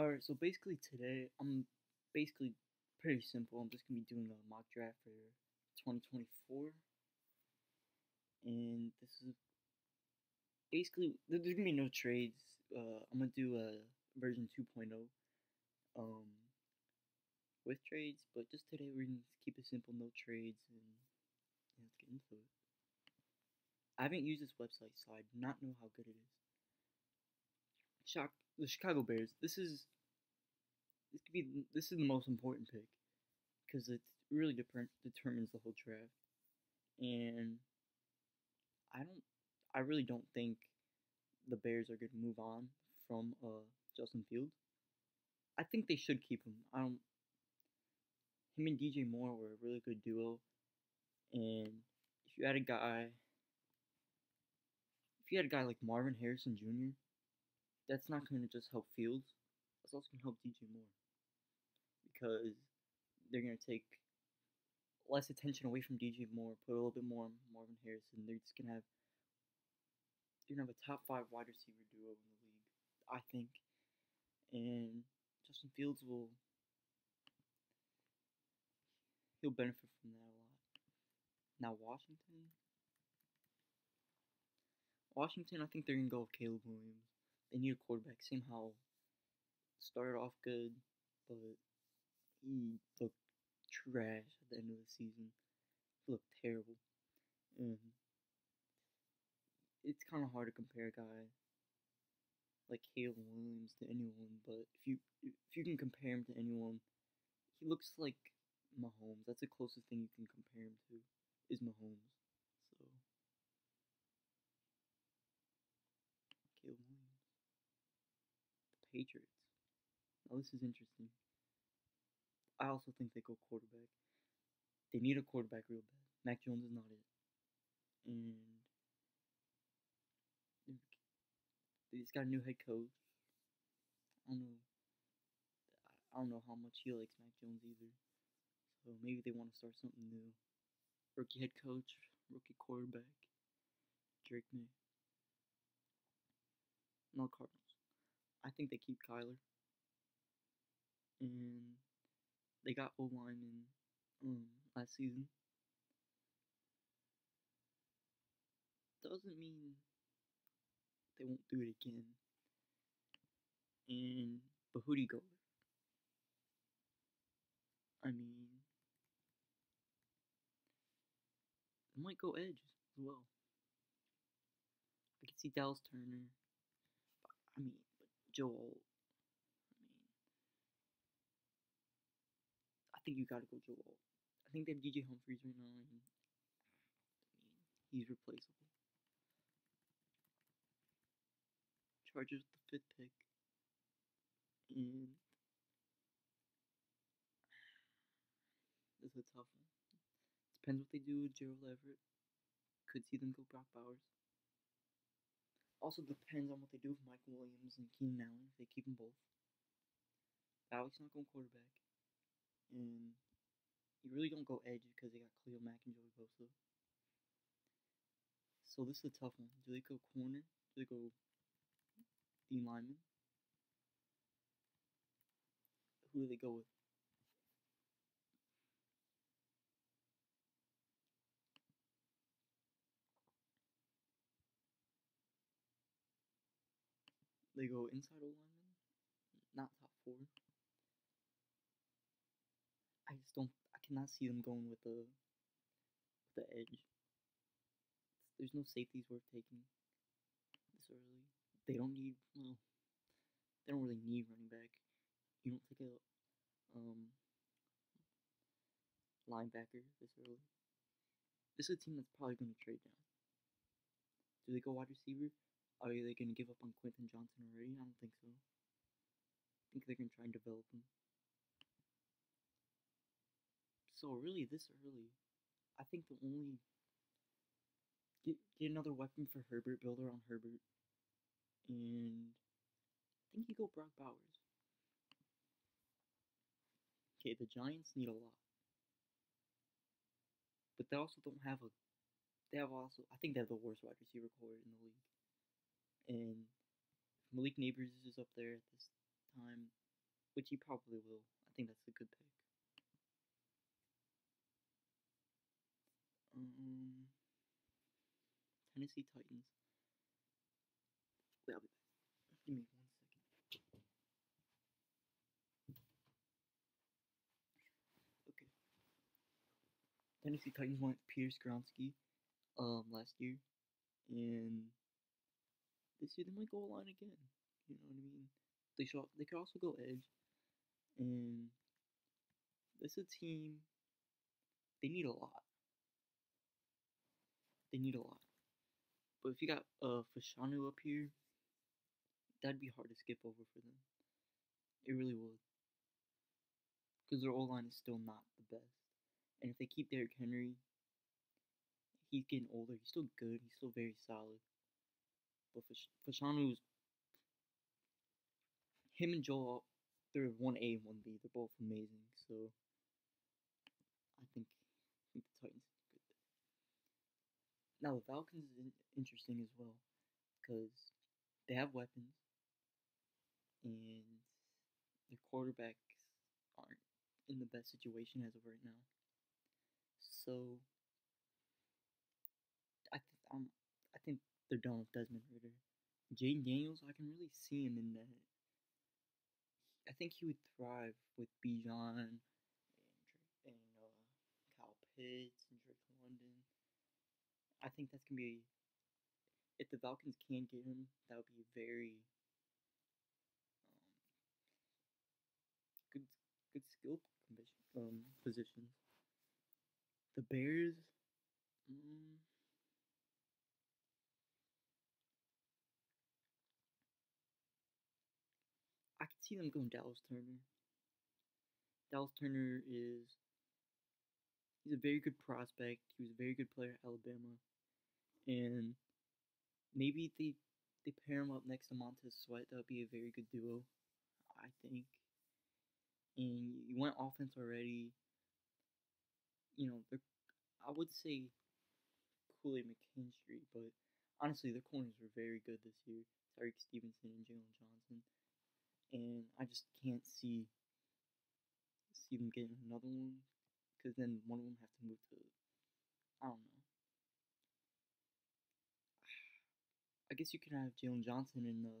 Alright, so basically today I'm basically pretty simple. I'm just gonna be doing a mock draft for 2024, and this is basically there's gonna be no trades. Uh, I'm gonna do a version 2.0 um, with trades, but just today we're gonna keep it simple, no trades, and yeah, let's get into it. I haven't used this website, so I do not know how good it is. Shock the Chicago Bears. This is this could be this is the most important pick because it really depend, determines the whole draft. And I don't, I really don't think the Bears are going to move on from uh, Justin Fields. I think they should keep him. I don't. Him and DJ Moore were a really good duo, and if you had a guy, if you had a guy like Marvin Harrison Jr., that's not going to just help Fields. That's also going to help DJ Moore because they're going to take less attention away from DJ Moore, put a little bit more Marvin Harrison. They're just going to have going to have a top 5 wide receiver duo in the league, I think. And Justin Fields will he'll benefit from that a lot. Now Washington Washington, I think they're gonna go with Caleb Williams. They need a quarterback. Sam Howell started off good, but he looked trash at the end of the season. He looked terrible, and it's kind of hard to compare a guy like Caleb Williams to anyone. But if you if you can compare him to anyone, he looks like Mahomes. That's the closest thing you can compare him to is Mahomes. So Caleb Williams, the Patriots. Now this is interesting. I also think they go quarterback. They need a quarterback real bad. Mac Jones is not it, and they just got a new head coach. I don't know. I don't know how much he likes Mac Jones either. So maybe they want to start something new. Rookie head coach, rookie quarterback, Drake Maye. No Cardinals. I think they keep Kyler. And they got O line in um, last season. Doesn't mean they won't do it again. And but who do you go with? I mean, I might go edge as well. I can see Dallas Turner. But, I mean, Joe Alt. I mean, I think you gotta go Joe Alt. I think they have DJ Humphries right now, I mean, he's replaceable. Chargers with the fifth pick, and this is a tough one. Depends what they do with Gerald Everett. Could see them go Brock Bowers. Also depends on what they do with Michael Williams and Keenan Allen if they keep them both. Alex not going quarterback, and you really don't go edge because they got Khalil Mack and Joey Bosa. So this is a tough one. Do they go corner? Do they go D lineman? Who do they go with? They go inside lineman, not top four. I just don't. I cannot see them going with the with the edge. There's no safeties worth taking this early. They don't need well. They don't really need running back. You don't take a um linebacker this early. This is a team that's probably going to trade down. Do they go wide receiver? Are they going to give up on Quentin Johnston already? I don't think so. I think they're going to try and develop him. So really, this early, I think the only get get another weapon for Herbert, build around Herbert, and I think you go Brock Bowers. Okay, the Giants need a lot, but they also don't have a. They have also, I think they have the worst wide receiver corps in the league. And Malik Nabers is up there at this time. which he probably will. I think that's a good pick. Um, Tennessee Titans. Wait, I'll be back. Give me one second. Okay. Tennessee Titans went Peter Skoronski um last year, and this year they might go line again. You know what I mean? They should. They could also go edge, and this is a team. They need a lot. They need a lot. But if you got uh Fashanu up here, that'd be hard to skip over for them. It really would. Because their O line is still not the best. And if they keep Derrick Henry, he's getting older. He's still good. He's still very solid. But Fash- Fashanu's him and Joe Alt, they're one A and one B. They're both amazing. So I think I think the Titans is good. Now the Falcons is in- interesting as well because they have weapons and their quarterbacks aren't in the best situation as of right now. So I th- um, I think they're done with Desmond Ridder. Jayden Daniels, I can really see him in that. I think he would thrive with Bijan and and uh, Kyle Pitts and Drake London. I think that's gonna be if the Falcons can get him, that would be very um, good good skill. Um, position. The Bears. Mm, I could see them going Dallas Turner. Dallas Turner is he's a very good prospect. He was a very good player at Alabama, and maybe they they pair him up next to Montez Sweat. That would be a very good duo, I think. And you went offense already. You know, they're, I would say Aid McKinstry, but honestly, their corners were very good this year. Tyrique Stevenson and Jaylon Johnson, and I just can't see see them getting another one because then one of them have to move to I don't know. I guess you can have Jaylon Johnson in the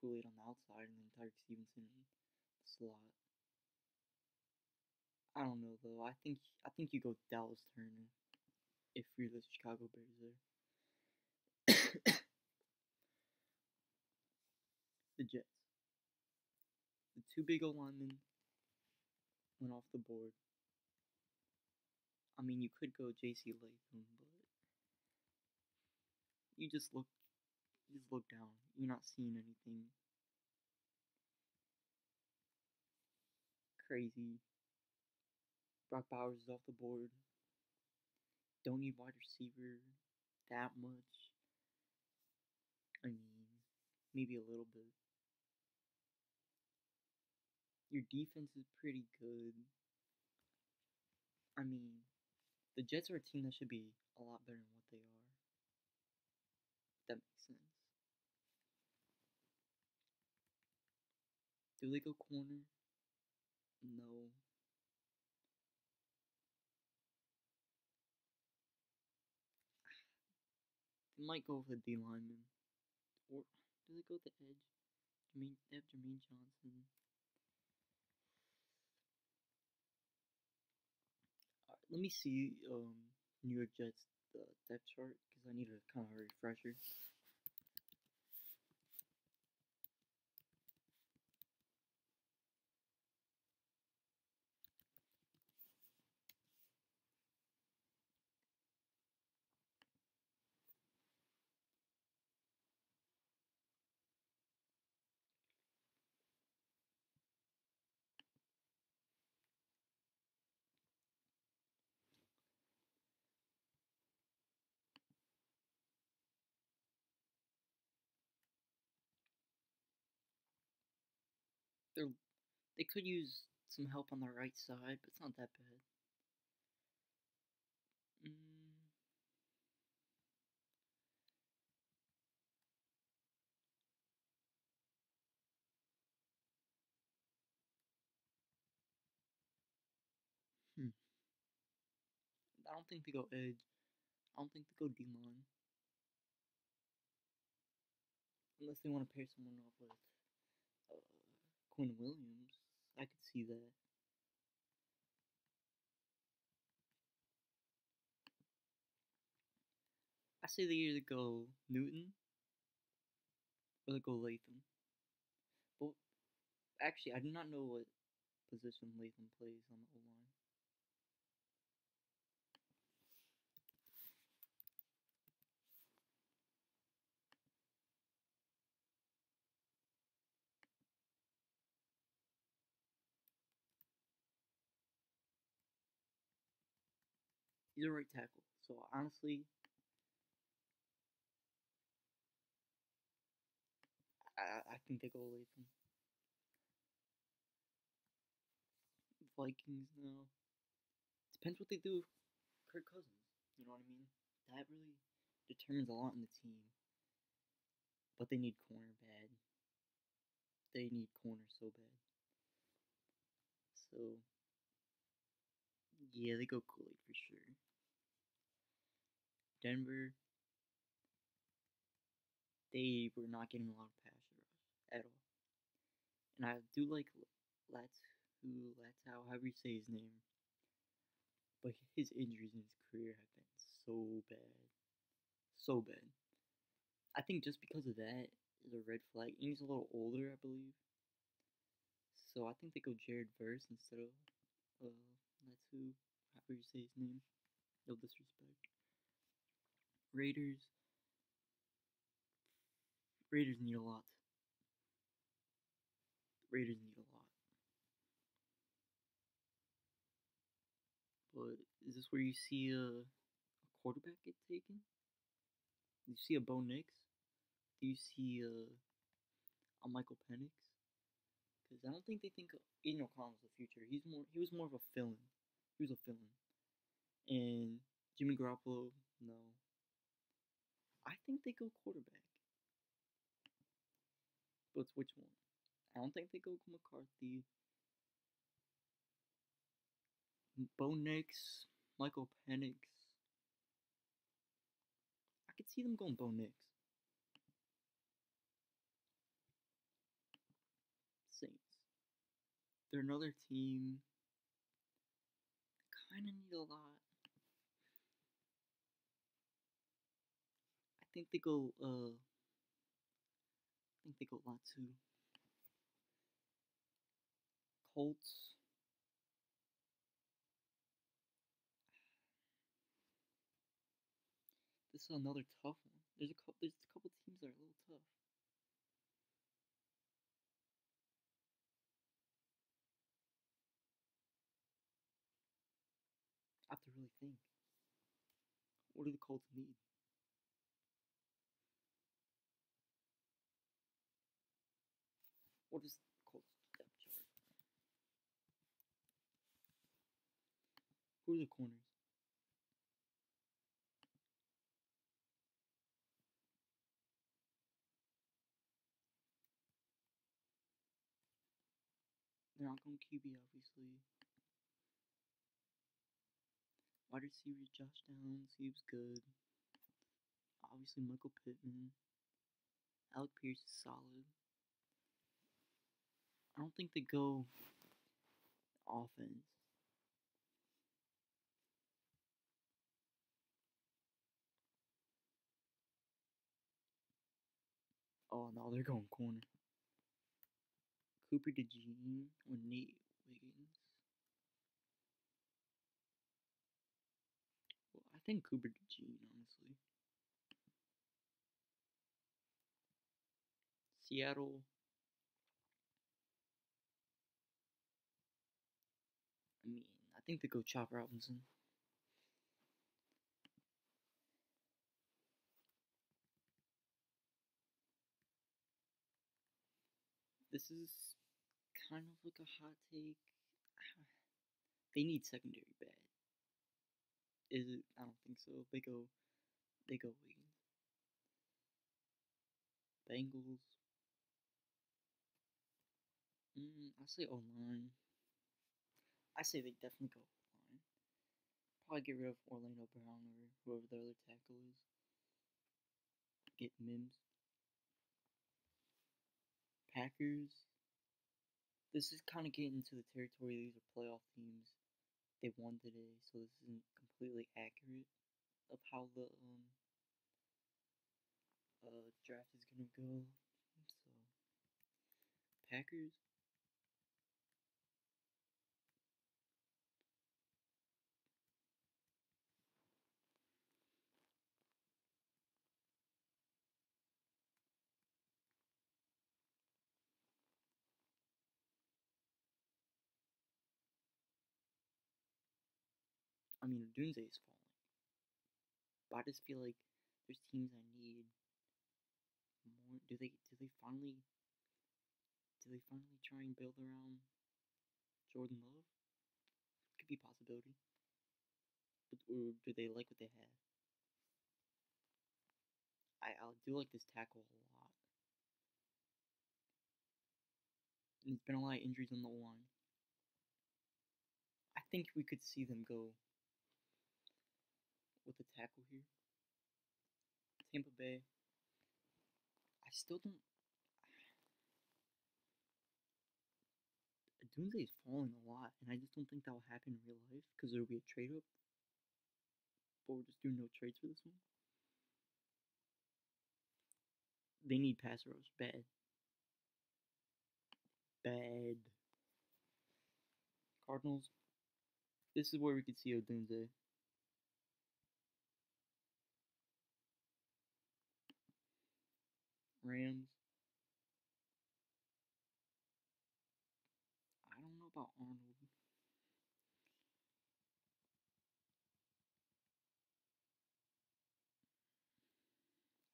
Kool Aid on the outside and then Tyrique Stevenson in the slot. I don't know though. I think I think you go Dallas Turner if you're the Chicago Bears there. the Jets. Two big O linemen went off the board. I mean, you could go J.C. Latham, but you just look, you just look down. You're not seeing anything crazy. Brock Bowers is off the board. Don't need wide receiver that much. I mean, maybe a little bit. Your defense is pretty good. I mean, the Jets are a team that should be a lot better than what they are. That makes sense. Do they go corner? No. They might go with a D lineman. Or do they go with the edge? Jermaine, they have Jermaine Johnson. Let me see um New York Jets the depth chart because I need a kind of a refresher. they're they could use some help on the right side, but it's not that bad. Mm. Hmm. I don't think they go edge. I don't think they go demon. Unless they want to pair someone off with. Quinn Williams. I could see that. I say they either go Newton or they go Latham. But actually, I do not know what position Latham plays on the O line. He's a right tackle. So honestly, I, I think they go Latham. Vikings now. Depends what they do. Kirk Cousins. You know what I mean? That really determines a lot in the team. But they need corner bad. They need corner so bad. So yeah, they go Kool Aid for sure. Denver, they were not getting a lot of pass rush at all. And I do like Latu, Latau, however you say his name. But his injuries in his career have been so bad. So bad. I think just because of that is a red flag. And he's a little older, I believe. So I think they go Jared Verse instead of uh, Latu, however you say his name. No disrespect. Raiders. Raiders need a lot. Raiders need a lot. But is this where you see a, a quarterback get taken? Do you see a Bo Nix? Do you see a, a Michael Penix? Because I don't think they think Aidan O'Connell's the future. He's more. He was more of a fill-in. He was a fill-in. And Jimmy Garoppolo, no. I think they go quarterback. But it's which one? I don't think they go McCarthy. Bo Nix, Michael Penix. I could see them going Bo Nix. Saints. They're another team. Kind of need a lot. I think they go. Uh, I think they go Latu. Colts. This is another tough one. There's a couple. There's a couple teams that are a little tough. I have to really think. What do the Colts need? What is Colts depth chart? Who are the corners? They're not going QB, obviously. Wide receiver Josh Downs, he was good. Obviously, Michael Pittman. Alec Pierce is solid. I don't think they go offense. Oh no, they're going corner. Cooper DeJean or Nate Wiggins. Well, I think Cooper DeJean, honestly. Seattle. I mean, I think they go Chop Robinson. This is kind of like a hot take. They need secondary bad. Is it? I don't think so. They go, they go Wiggins. Bengals. Mm, I say O line. I say they definitely go O line. probably get rid of Orlando Brown or whoever the other tackle is. Get Mims. Packers. This is kind of getting into the territory. These are playoff teams. They won today, so this isn't completely accurate of how the um uh draft is gonna go. So Packers. Mean, Odunze is falling. But I just feel like there's teams I need more. Do they? Do they finally? Do they finally try and build around Jordan Love? Could be a possibility. But or do they like what they have? I I do like this tackle a lot. There's been a lot of injuries on the line. I think we could see them go with tackle here. Tampa Bay. I still don't. Dunze is falling a lot, and I just don't think that will happen in real life because there will be a trade up. But we're just doing no trades for this one. They need pass rush bad. Bad. Cardinals. This is where we could see Odunze. Rams. I don't know about Arnold.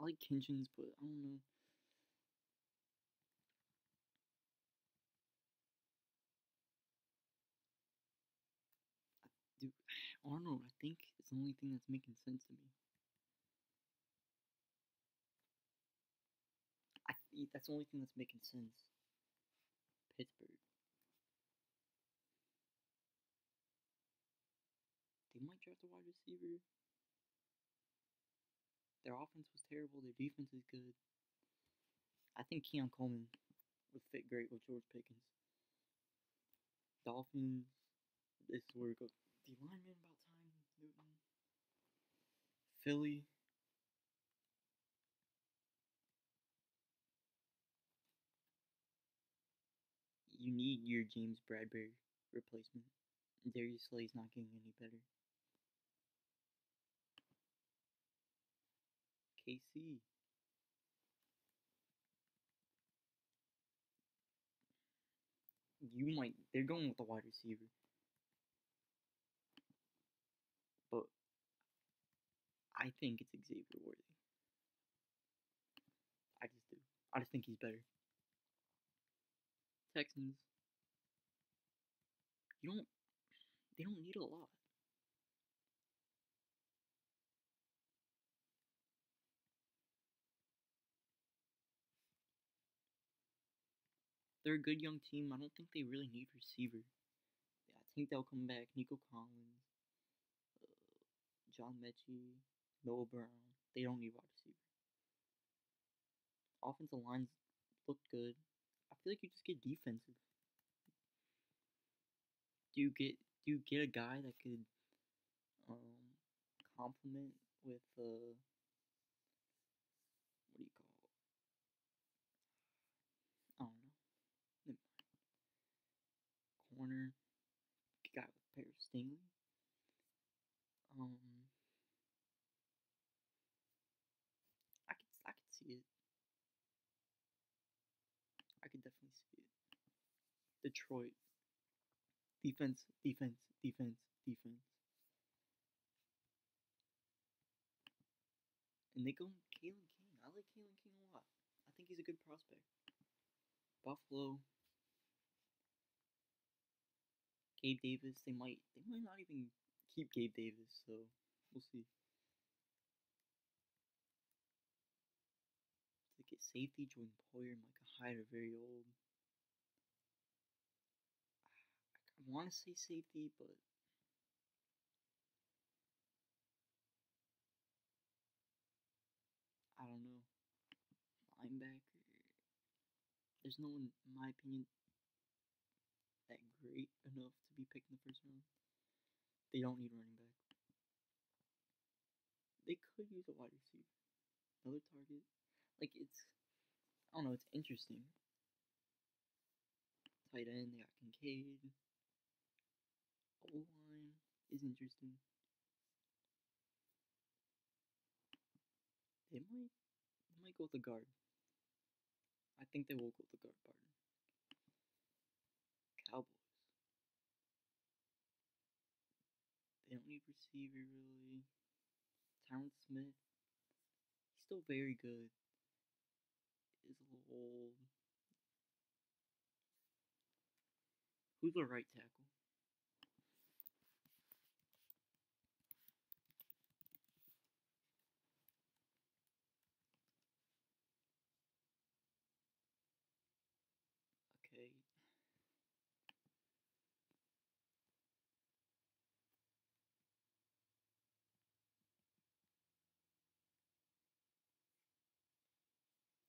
I like Kinchens, but I don't know. Dude, Arnold, I think, is the only thing that's making sense to me. I th- that's the only thing that's making sense. Pittsburgh. They might draft a wide receiver. Their offense was terrible. Their defense is good. I think Keon Coleman would fit great with George Pickens. Dolphins. This is where we go. The lineman about time. Newton. Philly. You need your James Bradberry replacement. Darius Slay's not getting any better. KC. You might. They're going with the wide receiver. But I think it's Xavier Worthy. I just do. I just think he's better. Texans. You don't. They don't need a lot. They're a good young team. I don't think they really need receiver. Yeah, I think they'll come back. Nico Collins, uh, John Metchie, Noah Brown. They don't need wide receiver. Offensive lines look good. I feel like you just get defensive. Do you get do you get a guy that could um complement with uh what do you call it? I don't know. Corner guy with Paris Stingley. Um I could I could see it. I could definitely see it. Detroit. Defense, defense, defense, defense. And they go Kalen King. I like Kalen King a lot. I think he's a good prospect. Buffalo. Gabe Davis. They might they might not even keep Gabe Davis, so we'll see. To get safety, Jordan Poyer Micah Hyde are very old. want to say safety, but I don't know. Linebacker. There's no one, in my opinion, that great enough to be picked in the first round. They don't need running back. They could use a wide receiver. Another target. Like, it's. I don't know, it's interesting. Tight end, they got Kincaid. O line is interesting. They might, they might go with the guard. I think they will go with the guard partner. Cowboys. They don't need receiver really. Tyron Smith. He's still very good. Is a little old. Who's the right tackle? Okay.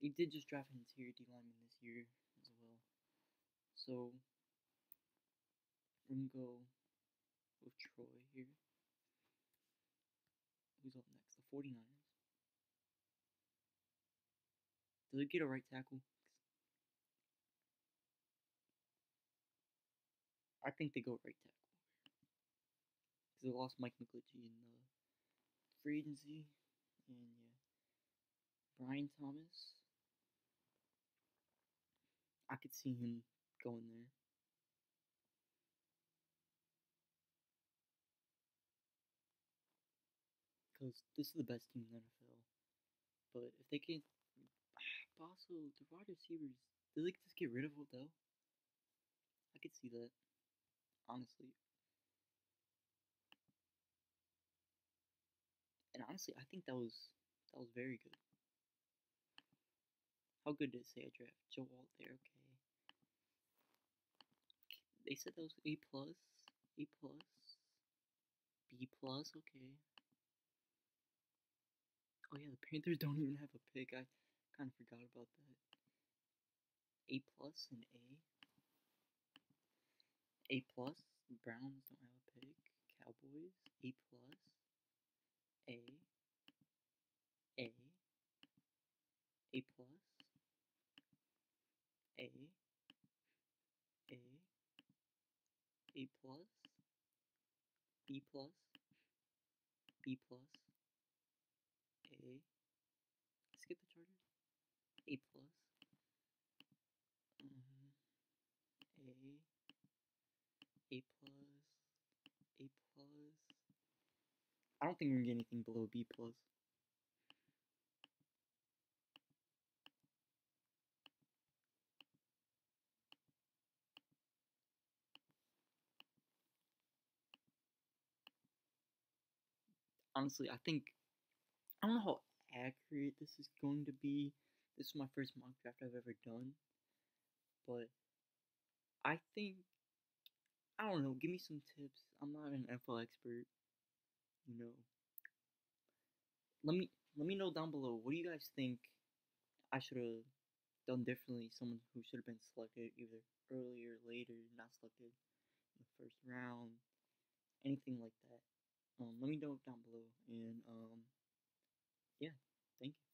They did just draft an interior D lineman this year as well. So we're gonna go with Troy here. Who's up next? The 49ers. Do they get a right tackle? I think they go right tackle. Because they lost Mike McGlinchey in the free agency. And yeah. Brian Thomas. I could see him going there. Because this is the best team in the NFL. But if they can. Also, the wide receivers. Did they just get rid of Odell? I could see that. Honestly. And honestly, I think that was that was very good. How good did it say I draft? Joe Alt there, okay. They said that was A plus, A plus, B plus, okay. Oh yeah, the Panthers don't even have a pick. I kind of forgot about that. A plus and A. A plus. Browns don't have a pick. Cowboys. A plus. A. A. A plus. A. A. A plus. B plus. B plus. A. Skip the Chargers. A plus. Um, A. A plus. A plus. I don't think we're gonna get anything below B plus. Honestly, I think I don't know how accurate this is going to be. This is my first mock draft I've ever done, but I think I don't know. Give me some tips. I'm not an NFL expert, you know. Let me let me know down below. What do you guys think I should have done differently? Someone who should have been selected either earlier, later, not selected in the first round, anything like that. Um, let me know down below, and um, yeah, thank you.